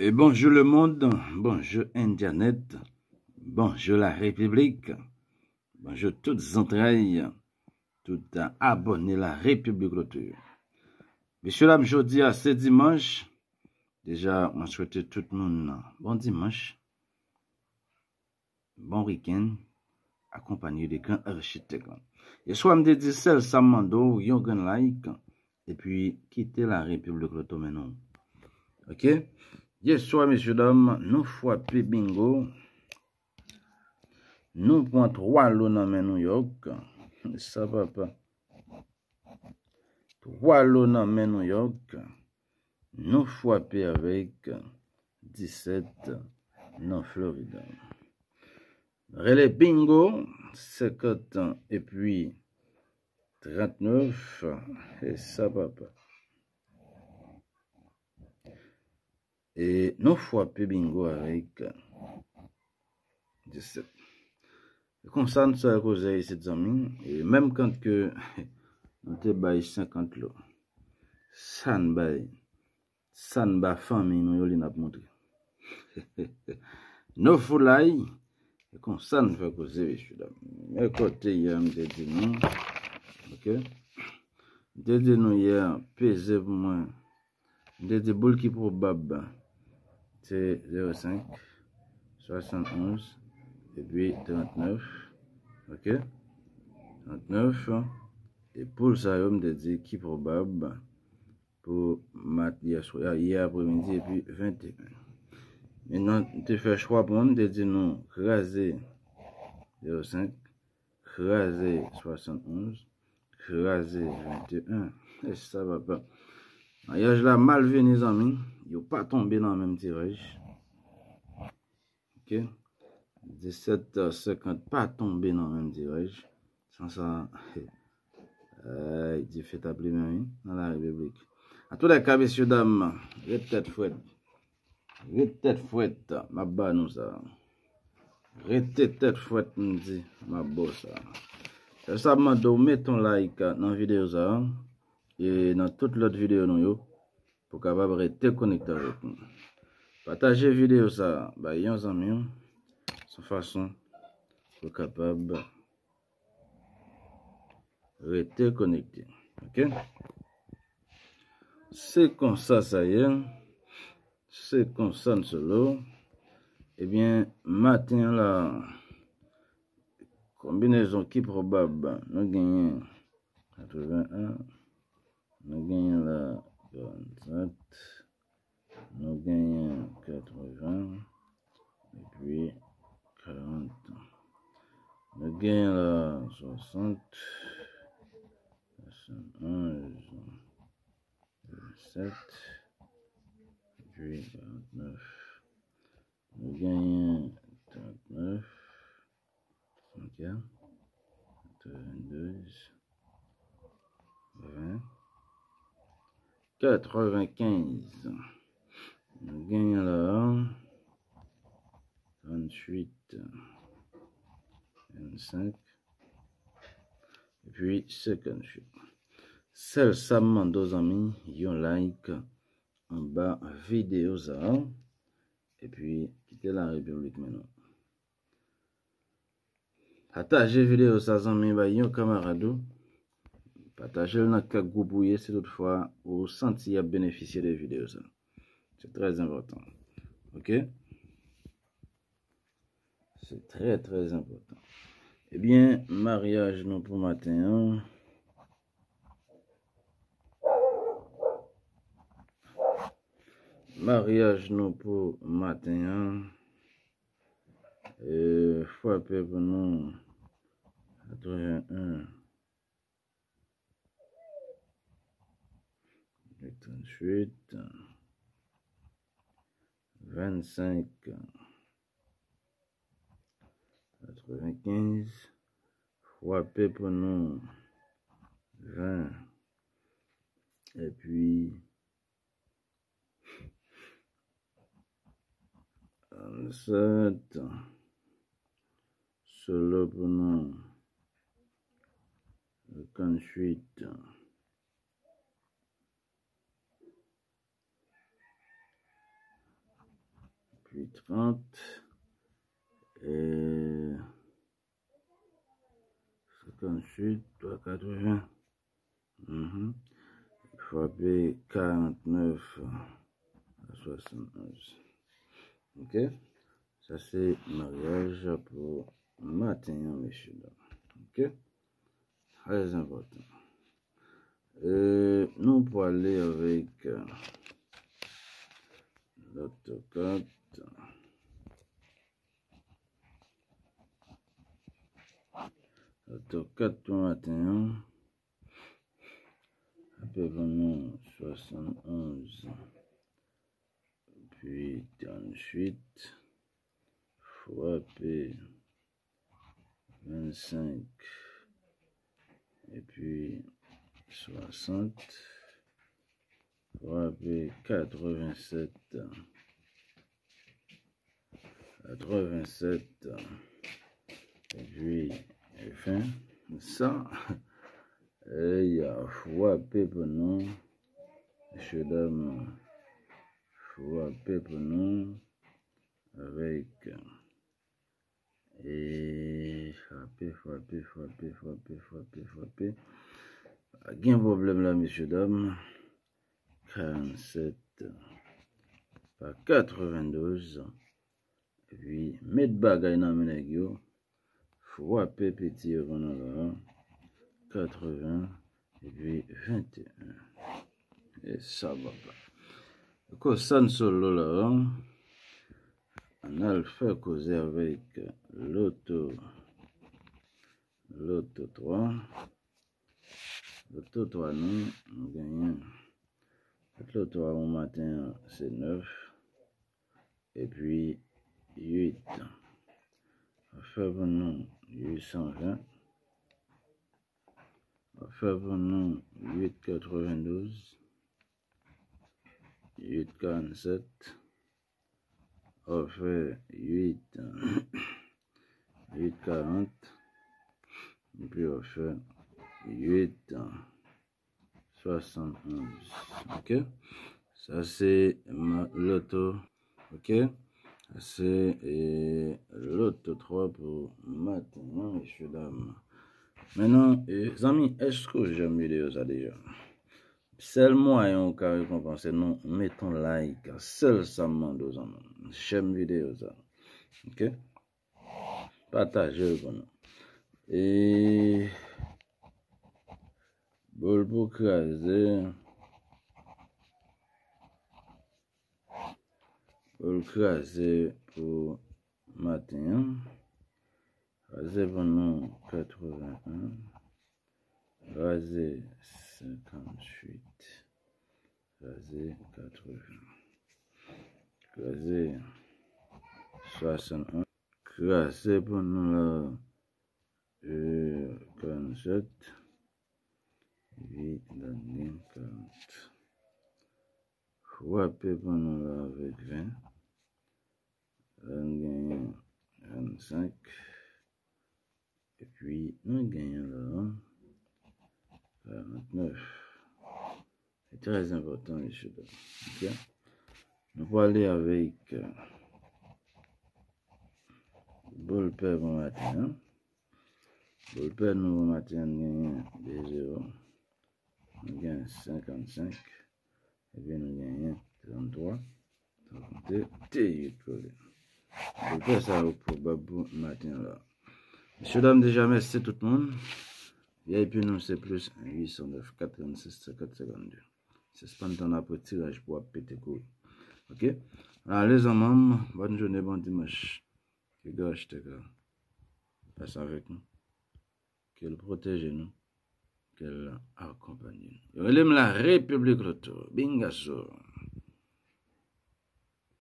Et bonjour le monde, bonjour Indianet, bonjour la République, bonjour toutes les entrailles, tout abonné la République Retour. Messieurs, dames, jeudi à ce dimanche, déjà, on souhaite tout le monde bon dimanche, bon week-end, accompagné de grands architectes. Et soit me dit celle Samando, yon like, et puis quitter la République Retour maintenant. Ok? Yeswa, mesye dam, nou fwa pi bingo. Nou pon 3 lou nan men nou yok. Sa pa pa. 3 lou nan men nou yok. Nou fwa pi avek 17 nan Florida. Rele bingo, 50 epi 39. Sa pa pa. E nou fwa pe bingo avèk 17. E konsan sa akouze yi set zanmin. E mèm e kant ke an te bayi 50 lo. San bayi. San ba fami nou yo li nap moutri. nou foulay. E konsan fwa akouze yi e choudan. E kote yam de di nou. Ok. De di nou yam peze pou mwen. De di boul ki pou bab ba. C'est 05 71 et puis 39 ok? 39 et pour ça on me dit qui probable pour hier, hier après-midi et puis 21 maintenant tu fais choix pour me dit non craser 05 craser 71 craser 21 et ça va pas. Ayaj la mal veni zami, yo pa tombe nan menm tiraj. Ok. 17,50 pa tombe nan menm tiraj. San sa, ay, di fet ap li nan la republik. A tou la kabe syo dam, ret tet fwet. Ret tet fwet, mabba nou sa. Ret tet fwet mdi, mabbo sa. Se sa mando, meton like nan videyo sa. E nan tout lot videyo nou yo. Pou kapab rete konekte avèk nou. Pataje videyo sa, ba yon zanmyon, sa fason pou kapab rete konekte. Ok? Se kon sa sayen, se kon san solo, ebyen, maten la kombinezon ki probab nou genyen 81, nous gagnons la 47, nous gagnons 80, et puis 40. Gagnons la 60, 71, 27, et puis 49. Nous gagnons 39, 34, 22, 20. 95. On gagne là. 28. 25. Et puis 58. Celle ça deux amis, yon like en bas vidéo ça. Et puis quittez la République maintenant. Partagez vidéo ça amis, bah yon camarade. Partagez dans le groupe si toutefois vous sentez à bénéficier des vidéos. C'est très important. Ok? C'est très très important. Eh bien, mariage nous pour matin. Hein. Mariage nous pour matin. Et hein. fois pour nous. 81. 38, 25, 95, fois P pour nous, 20, et puis 7, solo pour nous, 58, puis 30, et sud, 380. Mm -hmm. Frappé 49 à 71. Ok? Ça, c'est mariage pour matin, messieurs. Ok? Très important. Euh, nous, pour aller avec euh, l'autre carte. 4.21 appelons 71 puis ensuite fois P 25 et puis 60 fois P 87 87 et puis fin ça et il y a fois P pour nous je donne fois P pour nous avec et frapper, frapper, frapper, frapper, frapper, frapper. Pas problème là, messieurs, dames. 47 par 92. Et puis, mettre bagaille dans mes yo. Frapper petit là. 80 et puis 21. Et ça va pas. Ça solo là. Hein? on a le fait causer avec l'auto l'auto 3 l'auto 3 nous nous gagnons l'auto 3 au matin c'est 9 et puis 8 on fait nous 820 on fait pour nous 892 847 on fait 8, 8, 40, et puis on fait 8, 71. Ok? Ça, c'est l'auto. Ok? C'est l'auto 3 pour maintenant, messieurs, dames. Maintenant, les amis, est-ce que j'aime vidéo ça déjà? Sel moyen ka récompenser nous mettons like seul ça demande aux amis j'aime vidéo ça. Ok? Partagez pour nous. Et bol bol craser pour matin pour nous 81 craser 58 Crasé 80. Crasé 61. Crasé pour nous là, 47. Et dernier 40. Frappé pour nous avec 20. On gagne 25. Et puis, on gagne là 49. C'est très important, les choses. Okay? On va aller avec euh, bol père bon matin. Hein? Bol père nouveau matin, gagne 0. On gagne 55. Et bien, on gagne 33. Ça compte T8 Bol père, ça pour babou matin là. Messieurs, dames, déjà, merci tout le monde. Et puis, nous, c'est plus 809 86 50 52. Se span ton apre tiraj pou ap pete kou. Ok? A le zanman, ban jounen, ban dimash. Ki gaj te ka. Pasan vek nou. Ke l proteje nou. Ke l akompanyen nou. Yo elem la republik loto. Binga sou.